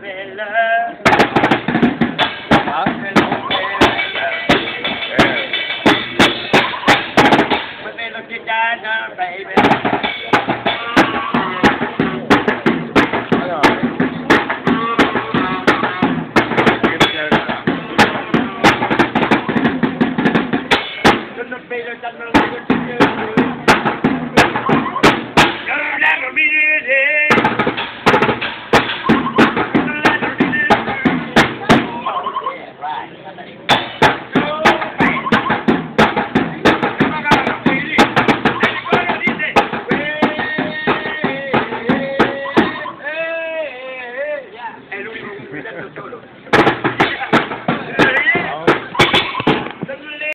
Better than the solo.